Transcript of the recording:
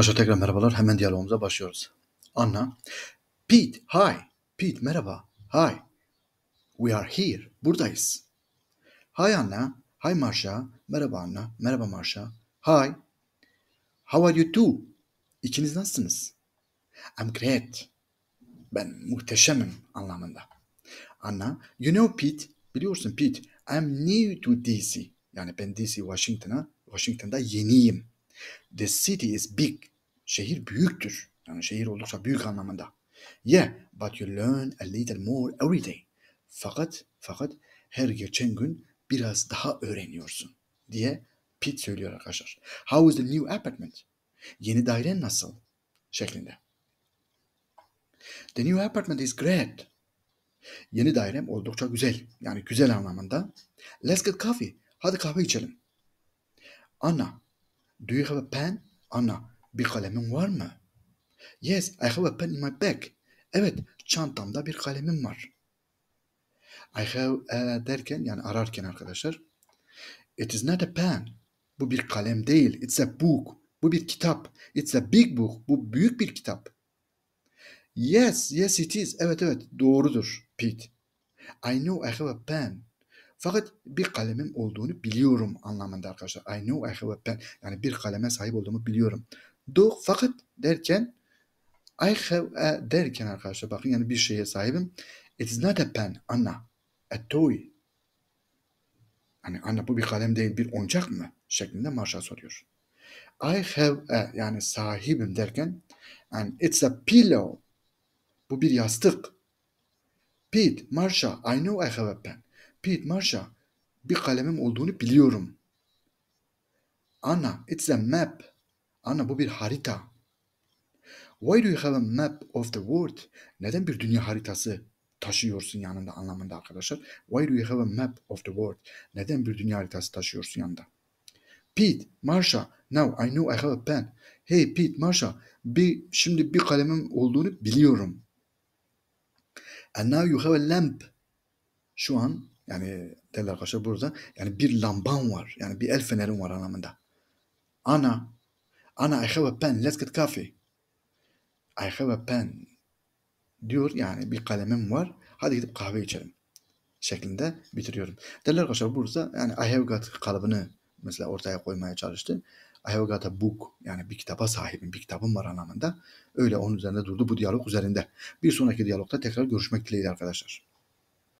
Başa tekrar merhabalar. Hemen diyalogumuza başlıyoruz. Anna. Pete, hi. Pete, merhaba. Hi. We are here. Buradayız. Hi Anna. Hi Marsha. Merhaba Anna. Merhaba Marsha. Hi. How are you too? İkiniz nasılsınız? I'm great. Ben muhteşemim anlamında. Anna. You know Pete. Biliyorsun Pete. I'm new to DC. Yani ben DC Washington'a, Washington'da yeniyim. The city is big. Şehir büyüktür. Yani şehir oldukça büyük anlamında. Yeah, but you learn a little more every day. Fakat, fakat her geçen gün biraz daha öğreniyorsun diye Pete söylüyor arkadaşlar. How is the new apartment? Yeni dairen nasıl? Şeklinde. The new apartment is great. Yeni dairem oldukça güzel. Yani güzel anlamında. Let's get coffee. Hadi kahve içelim. Anna, do you have a pen? Anna, bir kalemin var mı? Yes, I have a pen in my bag. Evet, çantamda bir kalemim var. I have a derken yani ararken arkadaşlar. It is not a pen. Bu bir kalem değil. It's a book. Bu bir kitap. It's a big book. Bu büyük bir kitap. Yes, yes it is. Evet evet doğrudur Pete. I know I have a pen. Fakat bir kalemim olduğunu biliyorum anlamında arkadaşlar. I know I have a pen. Yani bir kaleme sahip olduğumu biliyorum. Do fakat derken I have a derken arkadaşlar bakın yani bir şeye sahibim. It is not a pen Anna. A toy. Hani Anna bu bir kalem değil bir oyuncak mı? Şeklinde Marsha soruyor. I have a yani sahibim derken and it's a pillow. Bu bir yastık. Pete, Marsha, I know I have a pen. Pete, Marsha, bir kalemim olduğunu biliyorum. Anna, it's a map. Anna bu bir harita. Why do you have a map of the world? Neden bir dünya haritası taşıyorsun yanında anlamında arkadaşlar. Why do you have a map of the world? Neden bir dünya haritası taşıyorsun yanında? Pete, Marsha, now I know I have a pen. Hey Pete, Marsha, bir, şimdi bir kalemim olduğunu biliyorum. And now you have a lamp. Şu an yani değerli arkadaşlar burada yani bir lamban var. Yani bir el fenerim var anlamında. Ana, Ana I have a pen. Let's get coffee. I have a pen diyor yani bir kalemim var. Hadi gidip kahve içelim şeklinde bitiriyorum. Değerli arkadaşlar burada yani I have got kalıbını mesela ortaya koymaya çalıştı. I have got a book yani bir kitaba sahibim, bir kitabım var anlamında. Öyle onun üzerinde durdu bu diyalog üzerinde. Bir sonraki diyalogda tekrar görüşmek dileğiyle arkadaşlar.